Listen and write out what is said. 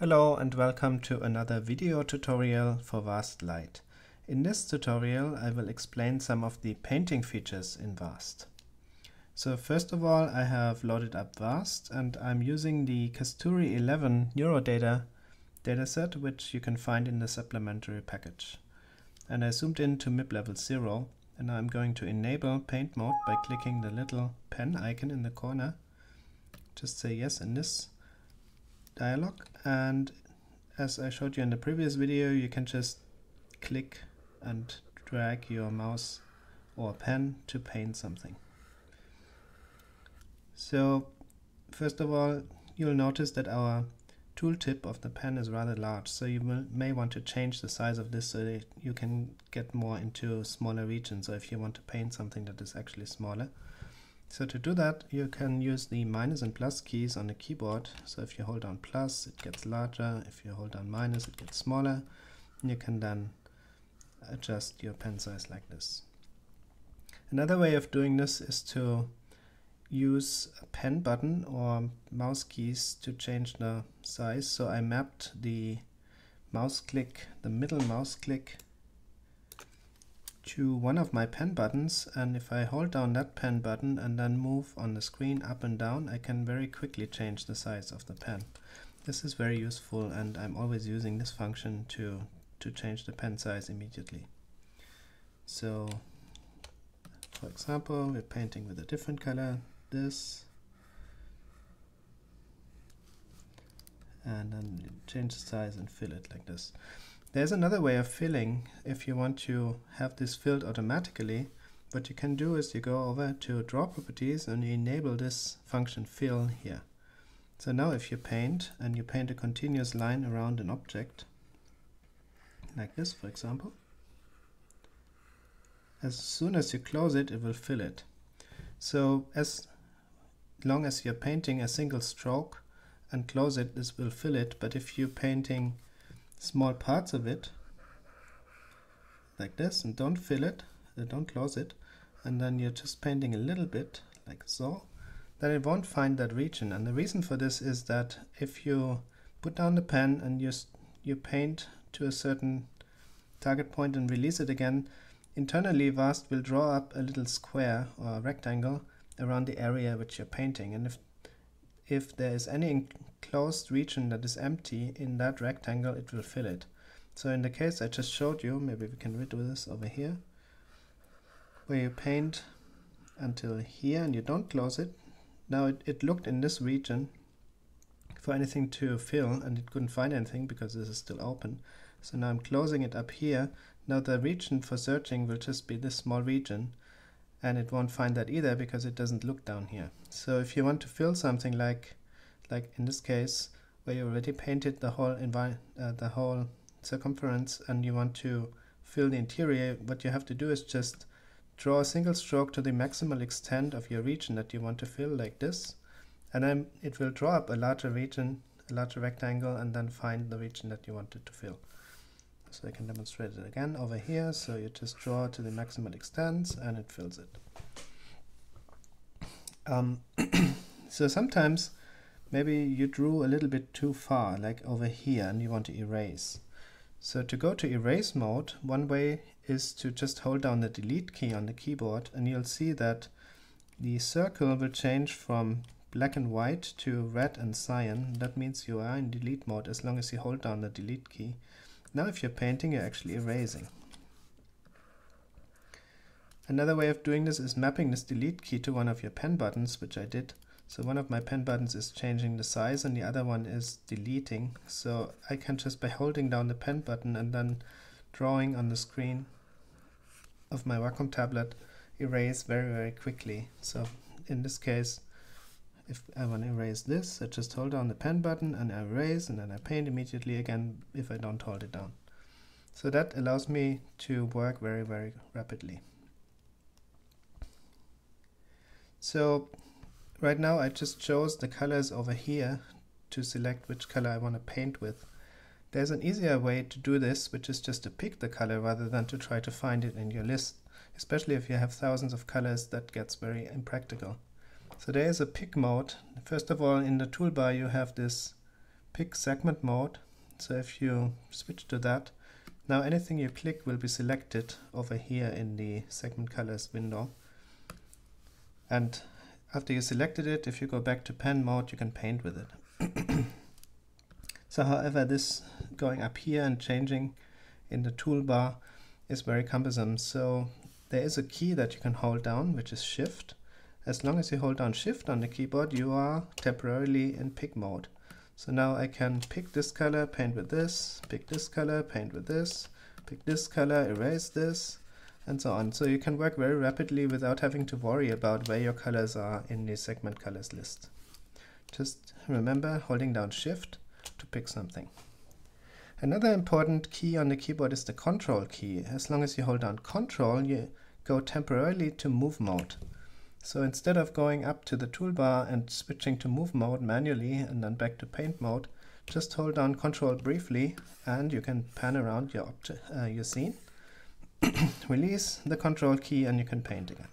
Hello and welcome to another video tutorial for VAST Lite. In this tutorial I will explain some of the painting features in Vast. So first of all I have loaded up Vast and I'm using the Kasthuri 11 Neurodata dataset which you can find in the supplementary package. And I zoomed in to MIP level 0 and I'm going to enable paint mode by clicking the little pen icon in the corner. Just say yes in this dialog and as I showed you in the previous video you can just click and drag your mouse or pen to paint something. So first of all you'll notice that our tooltip of the pen is rather large so you may want to change the size of this so that you can get more into smaller regions or if you want to paint something that is actually smaller so to do that, you can use the minus and plus keys on the keyboard. So if you hold down plus, it gets larger. If you hold down minus, it gets smaller. And you can then adjust your pen size like this. Another way of doing this is to use a pen button or mouse keys to change the size. So I mapped the mouse click, the middle mouse click to one of my pen buttons and if I hold down that pen button and then move on the screen up and down I can very quickly change the size of the pen. This is very useful and I'm always using this function to, to change the pen size immediately. So for example we're painting with a different color, this and then change the size and fill it like this. There's another way of filling if you want to have this filled automatically. What you can do is you go over to draw properties and you enable this function fill here. So now if you paint and you paint a continuous line around an object, like this for example, as soon as you close it, it will fill it. So as long as you're painting a single stroke and close it, this will fill it. But if you're painting small parts of it like this and don't fill it, uh, don't close it, and then you're just painting a little bit like so, then it won't find that region. And the reason for this is that if you put down the pen and you, you paint to a certain target point and release it again, internally Vast will draw up a little square or rectangle around the area which you're painting. And if if there is any enclosed region that is empty in that rectangle, it will fill it. So in the case I just showed you, maybe we can redo this over here, where you paint until here and you don't close it. Now it, it looked in this region for anything to fill and it couldn't find anything because this is still open. So now I'm closing it up here. Now the region for searching will just be this small region and it won't find that either because it doesn't look down here. So if you want to fill something like like in this case where you already painted the whole uh, the whole circumference and you want to fill the interior, what you have to do is just draw a single stroke to the maximal extent of your region that you want to fill like this and then it will draw up a larger region, a larger rectangle and then find the region that you wanted to fill. So I can demonstrate it again over here. So you just draw to the maximum extent and it fills it. Um, so sometimes maybe you drew a little bit too far, like over here, and you want to erase. So to go to erase mode, one way is to just hold down the delete key on the keyboard and you'll see that the circle will change from black and white to red and cyan. That means you are in delete mode as long as you hold down the delete key. Now if you're painting, you're actually erasing. Another way of doing this is mapping this delete key to one of your pen buttons, which I did. So one of my pen buttons is changing the size and the other one is deleting. So I can just by holding down the pen button and then drawing on the screen of my Wacom tablet erase very very quickly. So in this case if I want to erase this, I just hold down the pen button and I erase and then I paint immediately again if I don't hold it down. So that allows me to work very, very rapidly. So right now I just chose the colors over here to select which color I want to paint with. There's an easier way to do this, which is just to pick the color rather than to try to find it in your list. Especially if you have thousands of colors, that gets very impractical. So there is a pick mode. First of all, in the toolbar you have this pick segment mode. So if you switch to that, now anything you click will be selected over here in the segment colors window. And after you selected it, if you go back to pen mode, you can paint with it. so however, this going up here and changing in the toolbar is very cumbersome. So there is a key that you can hold down, which is shift. As long as you hold down shift on the keyboard, you are temporarily in pick mode. So now I can pick this color, paint with this, pick this color, paint with this, pick this color, erase this, and so on. So you can work very rapidly without having to worry about where your colors are in the segment colors list. Just remember holding down shift to pick something. Another important key on the keyboard is the control key. As long as you hold down control, you go temporarily to move mode. So instead of going up to the toolbar and switching to move mode manually and then back to paint mode, just hold down control briefly and you can pan around your, uh, your scene. Release the control key and you can paint again.